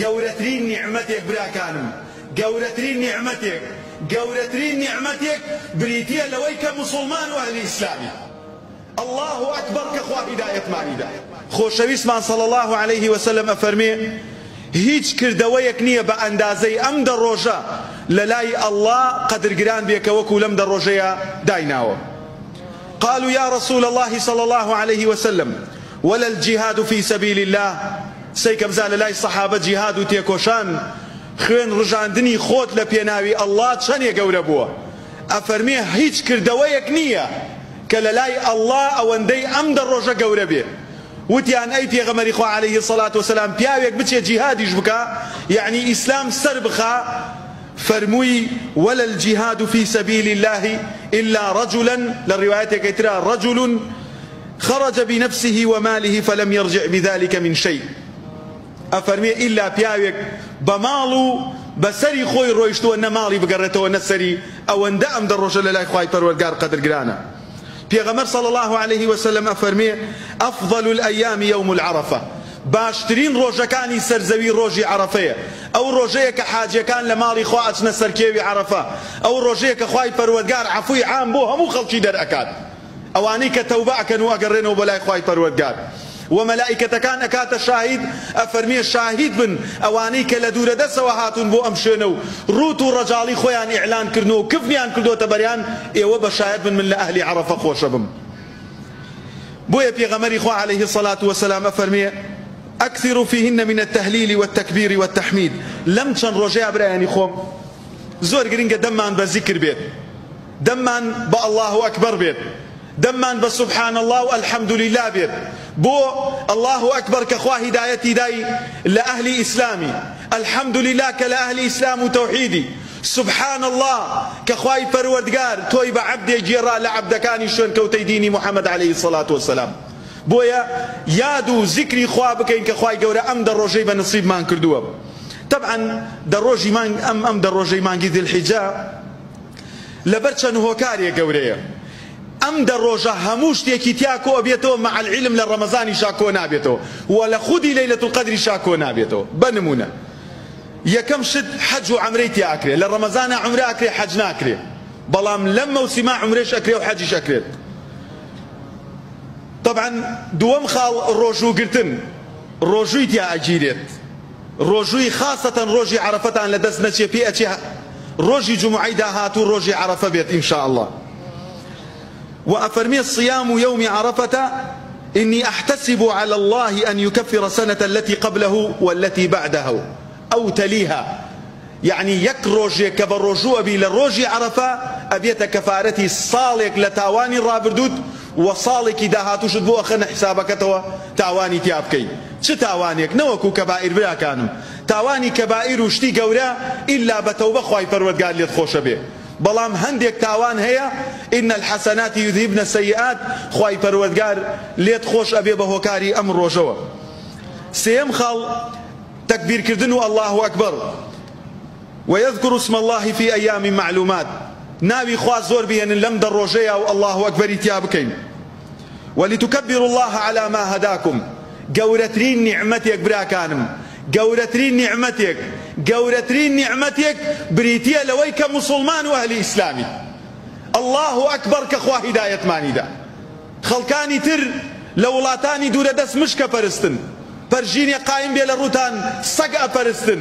گەورەترین نیعمەتێک براکانم گەورەترین نیعمەتێک گەورەترین نیعمەتێک بریتە لەوەی کە مسلمان و ئەهلی ئیسلامی الله ئەکبەر کە خوا هیدایەتمانیدا خۆشەویستمان صلی الله عليه وسلم هیچ کردەوەیەک نییە بە ئەندازەی ئەم دە ڕۆژە لە لای ئەڵڵا قەدرگران بێکەوەکو لەم دە ڕۆژەیە دایناوە قالوا يا رسول الله صلى الله عليه وسلم ولا الجهاد في سبيل الله. سيكم زال لاي صحابة جهاد وتيكوشان خوێن ڕژاندنی خۆت لە پێناوی ئەلله چەندێ گەورە بووە؟ ئەفەرمێ هیچ کردەوەیەک نییە کە لە لای ئەلله ئەوەندەی ئەم دە ڕۆژە گەورە بێ. وتیان ئەی پێغەمەری خوا عليه الصلاة والسلام پیاوێک بچێ جیهادیش بکە یعنی ئیسلام سەر بخا فرموي ولا الجهاد في سبيل الله إلا رجلا للروايات كترى رجل خرج بنفسه وماله فلم يرجع بذلك من شيء. ئەفەرمێ ئللا پیاوێک بە ماڵ و بەسەری خۆی ڕۆیشتووە نەماڵی بگەڕێتەوە نەسەری ئەوەندە ئەم دەڕۆژە لە لای خی پەروەرگار قەدرگرانە. پێغەمەر صلى الله عليه وسلم ئەفەرمێ ئەفضل الأيام يوم العرفة. باشترین ڕۆژەکانی سەرزەوی ڕۆژی عرفەیە. ئەو ڕۆژەیە کە حاجەکان لە ماڵی خوا ئەچنە سەرکێوی عرفە. ئەو ڕۆژەیە کە خوای پەروەردگار عفوی عام بۆ هەموو خەڵکی دەرئەکات. ئەوانەی کە تەوبە ئەکەن و ئەگەڕێنەوە بەلای خوای پەروەردگار وملائكتەکان ئەکاتە شاهید ئەفەرمێ شاهید بن ئەوانەی کە لە دوورە دەسەوە هاتون بۆ ئەم شوێنە و ڕوت و ڕەجاڵی خۆیان ئیعلان کردنەوە و کفنیان کردوتە بەریان ئێوە بە بن من لە ئەهلی عرفە خۆشە بم بۆیە پێغەمەری خوا عليه الصلاة والسلام ئەفەرمێ أكثر فيهن من التهليل والتكبير والتحميد. لم چەند ڕۆژەیە برایانی خۆم زۆر گرنگە دەممان بە زیکر دەممان بە الله ئەکبەر بێت دەممان بە سبحان الله و الحمد لله بێت بۆ الله ئەکبەر کە دای لە ئەهلی ئیسلامی الحمد لله کە و تەوحیدی سبحان الله كخواي پروردگار توي بعبد جيرا لعبدكاني شون كوتي ديني محمد عليه الصلاة والسلام. بۆیە یاد و زیکری خوا بکەین کە خوای گەورە ئەم دە ڕۆژەی بە طبعا ڕۆژی مانگ ئەم ئەم دە ڕۆژەی مانگی دڵحیجا لەبەر چەند هۆکارێ گەورەیە دە ڕۆژە هەموو شتێکی تیا کۆ بێتەوە مع العلم لە ڕەمەزانی شاکۆ نابێتەوە. و لە خودی لەیلەت القەدری شاکۆ نابێتەوە. بنمونە. یەکەم شت حەج و عەمرەی تیا ئەکرێ لە ڕەمەزانە عەمرە ئەکرێ حەج ناکرێ. بەڵام لەم مەوسیما عەمرەش ئەکرێ و حەجیش ئەکرێت طبعا دووەم خاڵ ڕۆژووگرتن ڕۆژووی تیا ئەگیرێت. ڕۆژووی خاصەتەن ڕۆژی عرفەتان لە دەست نەچێ پێ ئەچێ ڕۆژی جمعی داهاتوو ڕۆژی عرفە بێت ئینشاء الله وأفرمي الصيام يوم عرفة إني أحتسب على الله أن يكفر سنة التي قبله والتي بعده أو تليها. يعني يك روجي كبروجو أبي لروجي عرفة أبيت كفارتي صالك لتاواني رابردود و ساڵێکی داهاتوشت بۆ ئەخەنە حیسابەکەتەوە تاوانی تیا بکەین چ تاوانێک نەوەکو کەبائیر براکانم تاوانی کەبائیر و شتی گەورە ئیلا بە تەوبە خوای پەروەردگار لێت خۆشە بێ بەڵام هەندێک تاوان هەیە ئین الحەسەناتی یذهبن السەیئات خوای پەروەردگار لێت خۆش ئەبێ بە هۆکاری ئەم ڕۆژەوە. سێم خاڵ تەکبیرکردن و الله ئەکبەر ويذكر اسم الله في أيام معلومات. ناوي خوا زور بيان لم در روجيا والله أكبر تيابكين ولتكبروا الله على ما هداكم. قورترين نعمتك براكانم قورترين قورترين نعمتك بريتيا لويك مسلمان وأهل إسلامي. الله أكبر كخوا هداية مانيدا خلقاني تر لولاتاني دور دس مشك فرستن. پرژینی قایم بێ لە ڕوتان سەگ ئەپەرستن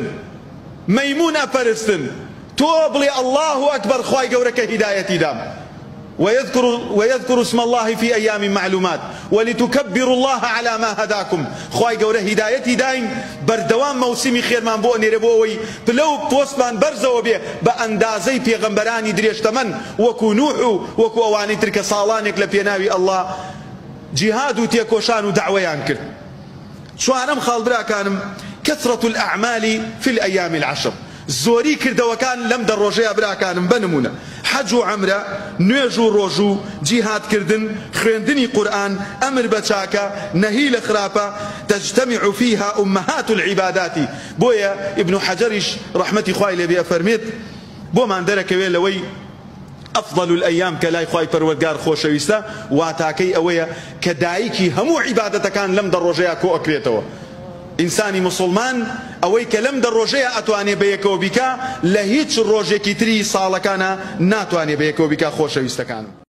مەمون ئەپەرستن تۆ الله أكبر خواي گەورەکە هدايتي دام. ويذكر, ويذكر اسم الله في أيام معلومات. ولتكبروا الله على ما هداكم. خواي قوله هدايتي داين بردوام موسمي خير من بو نيربوي بلو بوست من برزو بيه بأندازي في غنبراني دريشتمن وكو نوح وكو أواني ترك صالانك لبيناوي الله جهاد وتيكوشان ودعويان كر شو أنا مخالبرا كانم كثرة الأعمال في الأيام العشر. زۆری کردەوەکان لەم دە ڕۆژەیە براکانم بنمونە. حەج و عەمرە نوێژ و ڕۆژ و جیهادکردن خوێندنی قورآن ئەمر بە چاکە نەهی لە خراپە تجتمع فيها أمهات العبادات. بۆیە ابن حەجەریش ڕەحمەتی خوای لێ بێ فەرمێت بۆمان دەرەکەوێ لەوەی أفضل الأيام كلاي خواي پروردگار خوشويستا واتاكي أويا كدايكي همو عبادة كان لم رجيا كو أكريتو إنساني مسلمان ئەوەی کە لەم دە ڕۆژەیە ئەتوانێ بەیەکەوە بیکە لە هیچ ڕۆژێکی تری ساڵەکانە ناتوانێ بەیەکەوە بیکە خۆشەویستەکانم